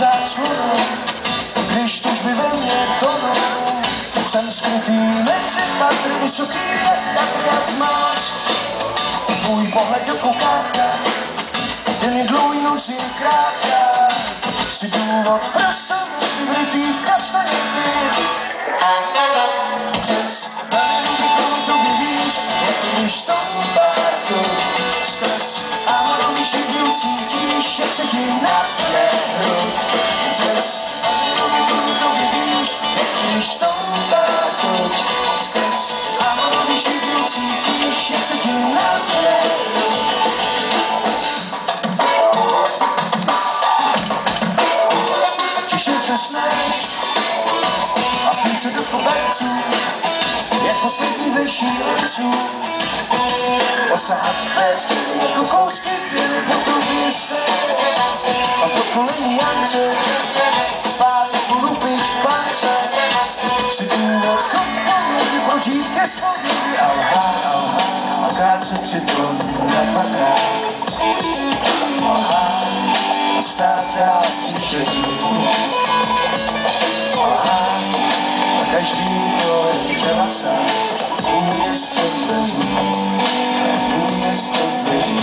záclonou, když tužby ve mně. Jsem skrytý mezi patry vysoký jak jak zmáš. Tvůj pohled do koukátka, jen je dlouhý noc je krátká. Si důvod pro samoty vrytý v kastanety. Přes velmi to víš, jak když to partu. Skrz amorový šibňu cítíš, jak se ti napne. Jak se snést a koberců, jak poslední ze. Osahat tvé skyty jako kousky pěny po tobě a v podkolení Jance spát jako lupič v bance. Si důvod chod poměrně prožít ke a lhát a lhát a krát se přitom na dvakrát. Lhát a stát dál příšeří. Lhát a každý těla sám. Můj je spod dveří, je spod dveří.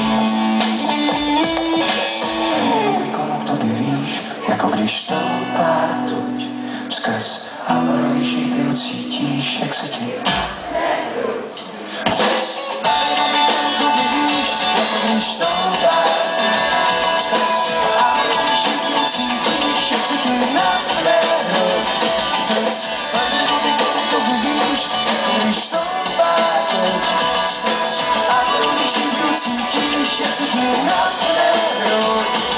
Když to pár tuď skrz amorový židl cítíš, amorový židl cítíš, jak se ti napne hrud.